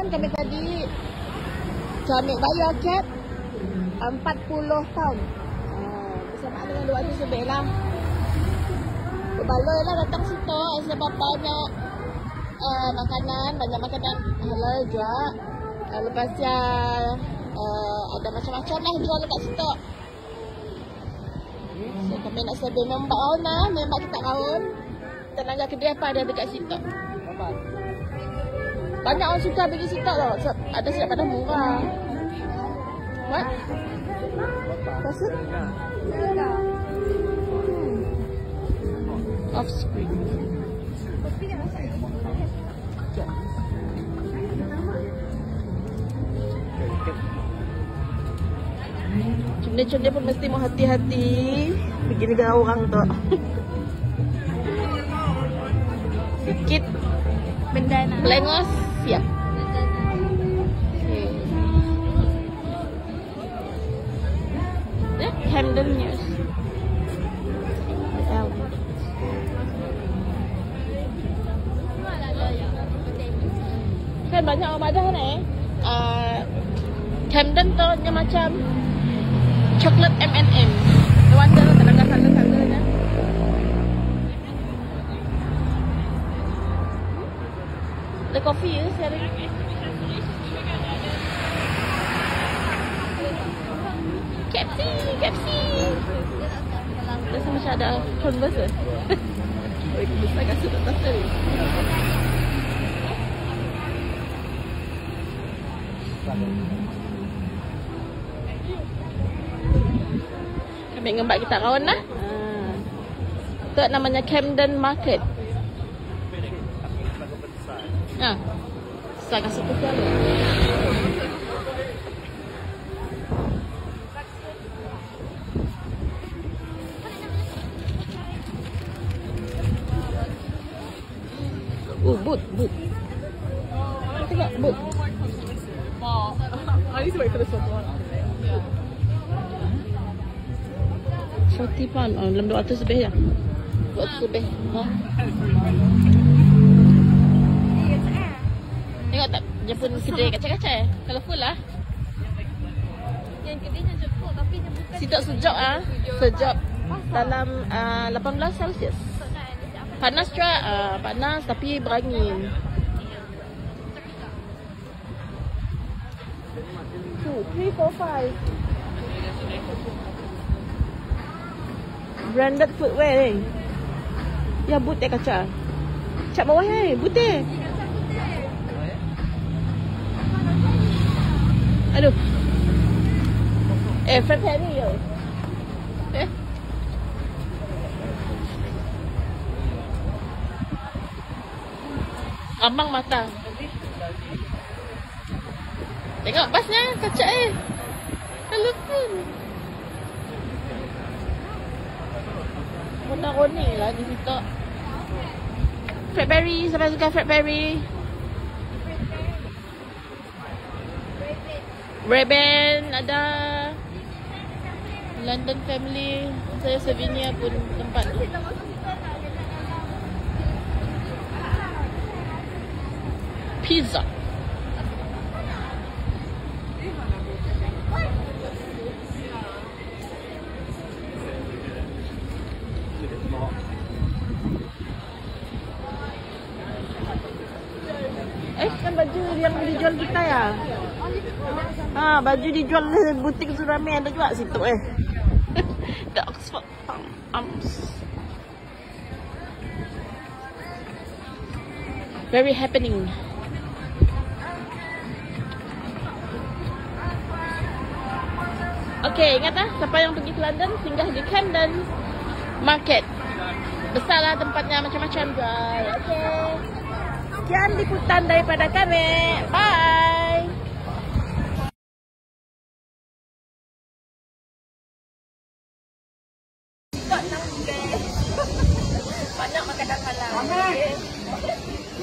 apartment kami tadi. Kami bayar cap 40 pound. Uh, bersamaan dengan 200 lebih lah. Berbaloi lah datang situ sebab banyak uh, makanan, banyak makanan halal juga. Uh, lepas ya uh, ada macam-macam lah jual dekat situ. So kami nak serve member owner, member kita kawan. Tenaga kedai apa ada dekat situ. Banyak orang suka pergi situ tau. Sebab ada siap pada murah. What? Maksud? Off screen. Cunda-cunda pun mesti mau hati-hati Pergi negara orang tu Sikit Benda nak. Melengos Siap Eh, Camden News. Tahu. Kan banyak orang madah ni eh uh, Camden tu dia macam Chocolate M&M No wonder lah sekarang KFC, KFC Rasa macam ada Converse Bagi besar kasut atas tadi Kami dengan mbak kita kawan lah Itu namanya Camden Market Ha. Besar kasut putih ada Oh, boot, boot. Tengok, boot. I need to wait for this one. Forty pound. Oh, dalam 200 lebih ya? 200 lebih. Ha? Tengok Dia pun kedai kacau-kacau eh. Colourful lah. Yang kedainya jepuk tapi dia bukan. Sidak sejak ah. Sejak dalam uh, 18 Celsius. Panas juga, uh, panas tapi berangin. Two, three, four, five. Branded footwear ni. Ya, eh kaca. Cak bawah eh, boot Aduh. Eh, Fred Perry yo. Eh. Abang mata. Tengok basnya kaca eh. Telefon. Warna kuning lah di situ. Fredberry, siapa suka Fredberry? Ray-Ban ada London Family saya Savinia pun tempat tu. Pizza. Eh kan baju yang dijual kita ya Ha, baju dijual di butik Surami ada juga situ eh. The Oxford um, Arms. Very happening. Okay, ingat ah, siapa yang pergi ke London, singgah di Camden Market. Besarlah tempatnya macam-macam jual. Okay. Sekian liputan daripada kami. Bye.